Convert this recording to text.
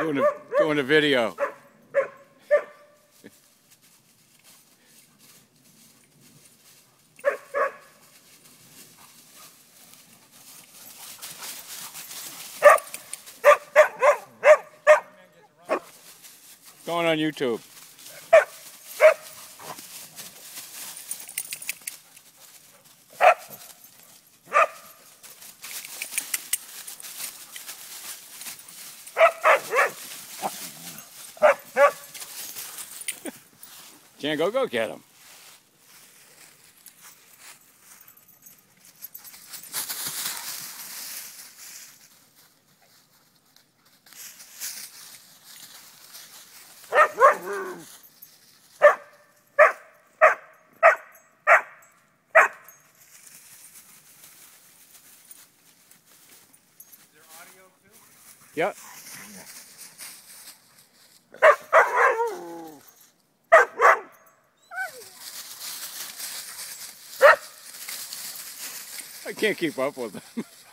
Doing a, video. Going on YouTube. Can't go go get him. Yep. I can't keep up with them.